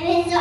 Hay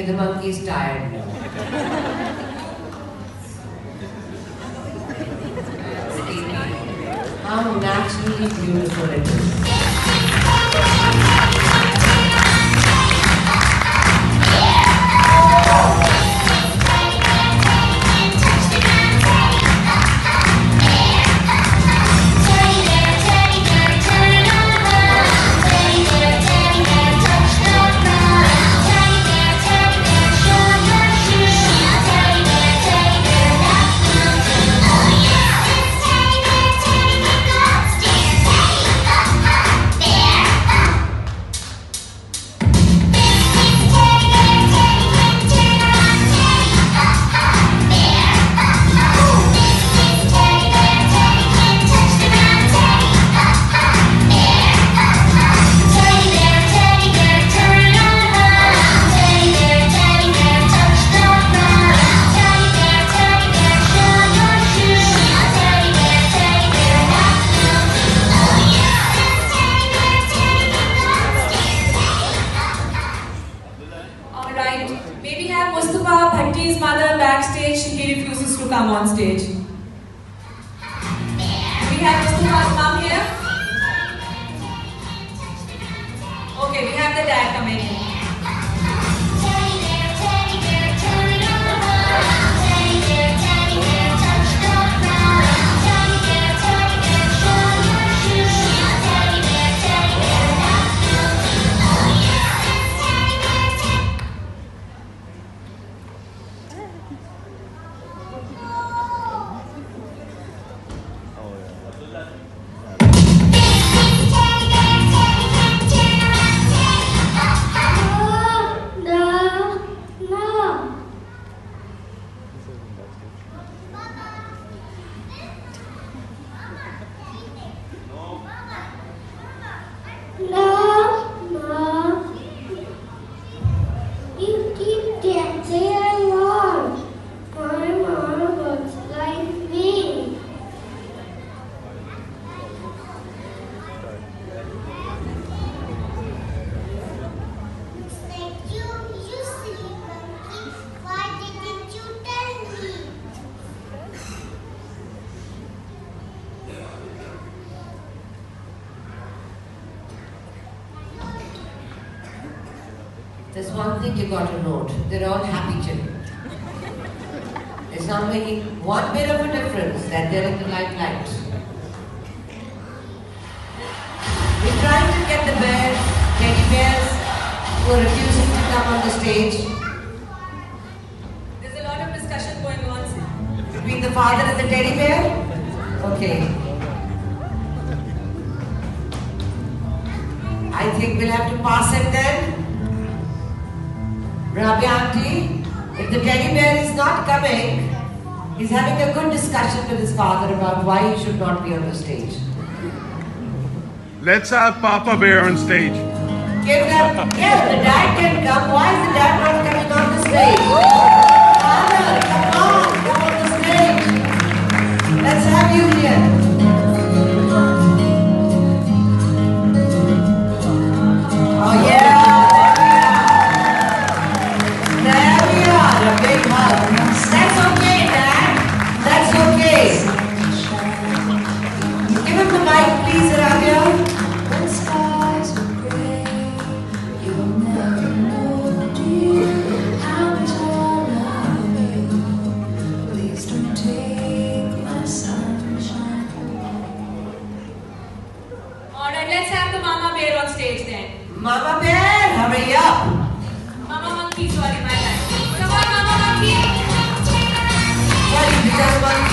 Okay, the monkey is tired now. How naturally beautiful it is. ideia também. There's one thing you got to note. They're all happy children. It's not making one bit of a difference that they're in the limelight. We're trying to get the bears, teddy bears, who are refusing to come on the stage There's a lot of discussion going on. between the father and the teddy bear. Okay. I think we'll have to pass it then. Rabia auntie, if the teddy bear is not coming, he's having a good discussion with his father about why he should not be on the stage. Let's have Papa Bear on stage. Give them, yes, the dad can come. Why is the dad not coming on the stage? Mama Bear, hurry up. Mama Monkey, sorry, my bad. Come on, Mama Monkey. What is little monkey?